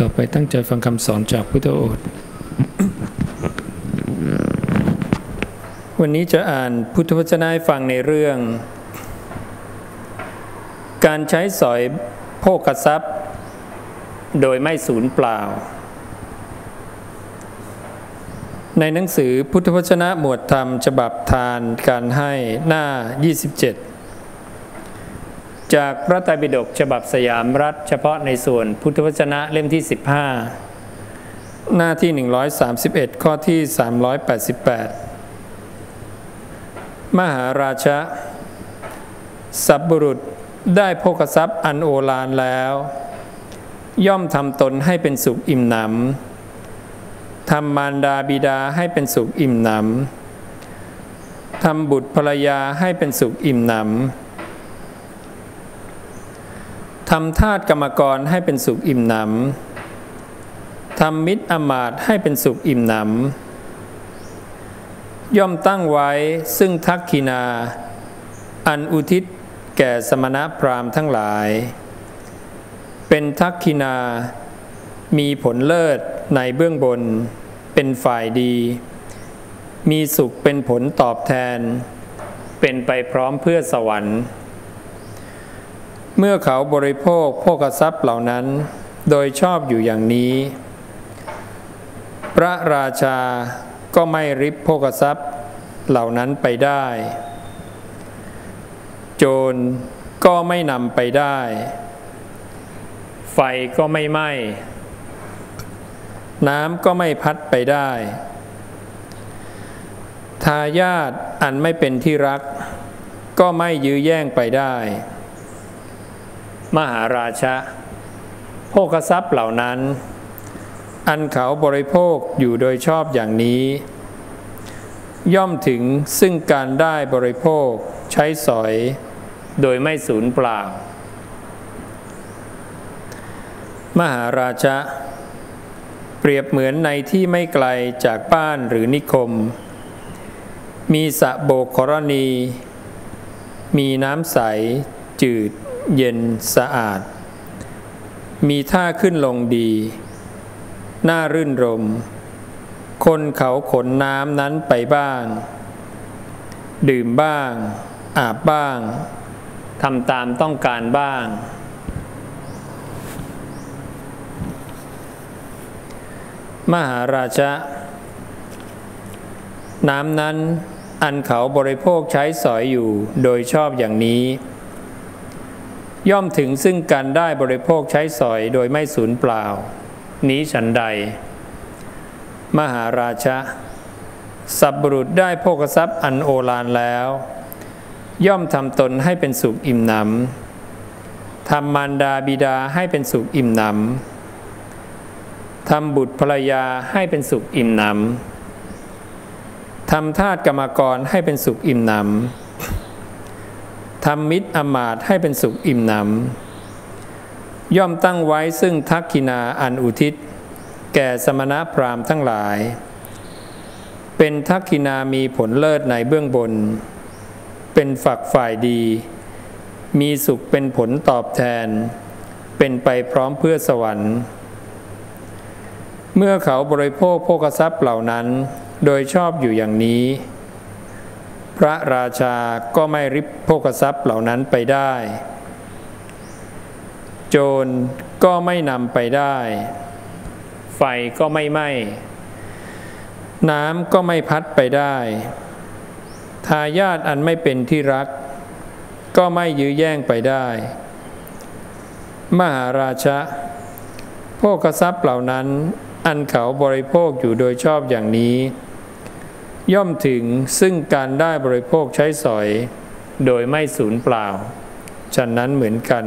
ต่อไปตั้งใจฟังคำสอนจากพุทธโอษฐ์ วันนี้จะอ่านพุทธวจนะให้ฟังในเรื่อง การใช้สอยโภกทรัพย์ โดยไม่สูญเปล่า ในหนังสือพุทธวจนะหมวดธรรมฉบับทานการให้หน้า 27 จากพระไตรปิฎกฉบับสยามรัฐ เฉพาะในส่วนพุทธวจนะเล่มที่ 15 หน้าที่ 131 ข้อที่ 388 มหาราชะสับบุรุษได้โภกทรัพย์อันโอฬารแล้ว ย่อมทำตนให้เป็นสุขอิ่มหนำทำมารดาบิดาให้เป็นสุขอิ่มหนำทำบุตรภรรยาให้เป็นสุขอิ่มหนำ ทำทาตกรรมกรให้เป็นสุขอิ่มหนำทำมิตรอมาตให้เป็นสุขอิ่มหนำย่อมตั้งไว้ซึ่งทักขินา อันอุทิศแก่สมณพราหมณ์ทั้งหลาย เป็นทักขินา มีผลเลิศในเบื้องบน เป็นฝ่ายดี มีสุขเป็นผลตอบแทน เป็นไปพร้อมเพื่อสวรรค์ เมื่อเขาบริโภคโภกทรัพย์เหล่านั้น โดยชอบอยู่อย่างนี้ พระราชาก็ไม่ริบโภกทรัพย์เหล่านั้นไปได้ โจรก็ไม่นำไปได้ ไฟก็ไม่ไหม้น้ำก็ไม่พัดไปได้ ทายาทอันไม่เป็นที่รัก ก็ไม่ยื้อแย่งไปได้ มหาราชะโภกทรัพย์เหล่านั้น อันเขาบริโภคอยู่โดยชอบอย่างนี้ ย่อมถึงซึ่งการได้บริโภคใช้สอย โดยไม่สูญเปล่า มหาราชะเปรียบเหมือนในที่ไม่ไกลจากบ้านหรือนิคม มีสะโบกกรณี มีน้ำใสจืด เย็นสะอาด มีท่าขึ้นลงดี น่ารื่นรม คนเขาขนน้ำนั้นไปบ้าง ดื่มบ้าง อาบบ้างทำตามต้องการบ้าง มหาราชะ น้ำนั้นอันเขาบริโภคใช้สอยอยู่โดยชอบอย่างนี้ ย่อมถึงซึ่งการได้บริโภคใช้สอยโดยไม่สูญเปล่า นี้ฉันใด มหาราชะสับบุรุษได้โภกทรัพย์อันโอฬารแล้ว ย่อมทำตนให้เป็นสุขอิ่มหนำทำมารดาบิดาให้เป็นสุขอิ่มหนำทำบุตรภรรยาให้เป็นสุขอิ่มหนำทำทาตกรรมกรให้เป็นสุขอิ่มหนำ ทำมิตรอมาตให้เป็นสุขอิ่มหนำย่อมตั้งไว้ซึ่งทักขินาอันอุทิศ แก่สมณพราหมณ์ทั้งหลาย เป็นทักขินามีผลเลิศในเบื้องบน เป็นฝักฝ่ายดี มีสุขเป็นผลตอบแทน เป็นไปพร้อมเพื่อสวรรค์ เมื่อเขาบริโภคโภกทรัพย์เหล่านั้น โดยชอบอยู่อย่างนี้ พระราชาก็ไม่ริบโภกทรัพย์เหล่านั้นไปได้ โจรก็ไม่นำไปได้ ไฟก็ไม่ไหม้น้ำก็ไม่พัดไปได้ ทายาทอันไม่เป็นที่รัก ก็ไม่ยื้อแย่งไปได้ มหาราชะโภกทรัพย์เหล่านั้นอันเขาบริโภคอยู่โดยชอบอย่างนี้ ย่อมถึงซึ่งการได้บริโภคใช้สอย โดยไม่สูญเปล่า ฉะนั้นเหมือนกัน